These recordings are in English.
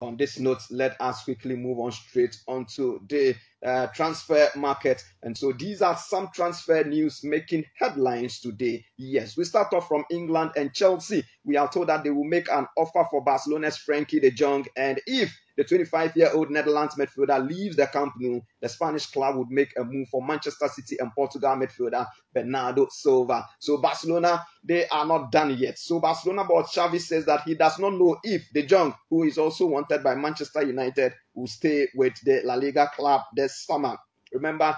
on this note, let us quickly move on straight onto the uh, transfer market. And so these are some transfer news making headlines today. Yes, we start off from England and Chelsea. We are told that they will make an offer for Barcelona's Frenkie de Jong. And if the 25 year old Netherlands midfielder leaves the Camp Nou, the Spanish club would make a move for Manchester City and Portugal midfielder Bernardo Silva. So Barcelona, they are not done yet. So Barcelona board Xavi says that he does not know if De Jong, who is also wanted by Manchester United, will stay with the La Liga club this summer. Remember,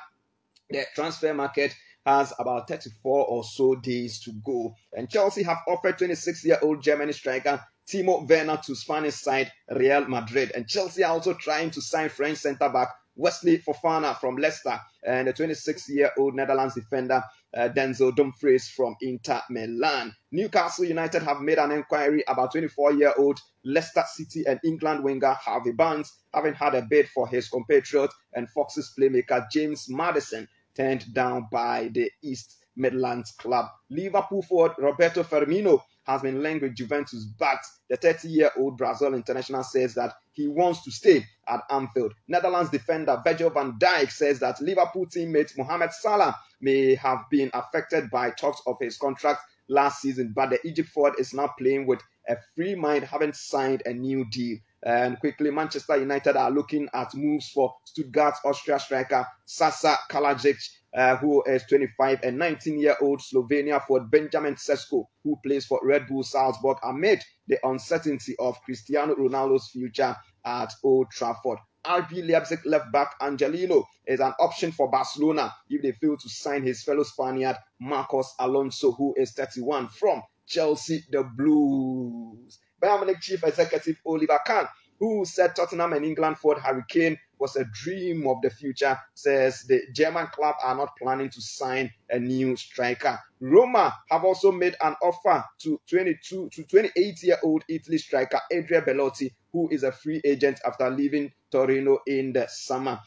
the transfer market has about 34 or so days to go. And Chelsea have offered 26 year old German striker Timo Werner to Spanish side Real Madrid. And Chelsea are also trying to sign French centre back Wesley Fofana from Leicester and the 26 year old Netherlands defender uh, Denzel Dumfries from Inter Milan. Newcastle United have made an inquiry about 24 year old Leicester City and England winger Harvey Barnes, having had a bid for his compatriot and Foxes playmaker James Maddison, turned down by the East Midlands club. Liverpool forward Roberto Firmino has been linked with Juventus, but the 30 year old Brazil international says that he wants to stay at Anfield. Netherlands defender Virgil van Dijk says that Liverpool teammate Mohamed Salah may have been affected by talks of his contract last season, but the Egypt forward is now playing with a free mind, having signed a new deal. And quickly, Manchester United are looking at moves for Stuttgart's Austria striker Sasa Kalajdzic uh, who is 25 and 19 year old Slovenia forward Benjamin Sesko, who plays for Red Bull Salzburg, amid the uncertainty of Cristiano Ronaldo's future at Old Trafford. RB Leipzig left back Angelino is an option for Barcelona if they fail to sign his fellow Spaniard Marcos Alonso, who is 31 from Chelsea the Blues. Bayern chief executive Oliver Kahn, who said Tottenham and England forward Harry Kane was a dream of the future, says the German club are not planning to sign a new striker. Roma have also made an offer to 22 to 28 year old Italy striker Andrea Belotti, who is a free agent after leaving Torino in the summer.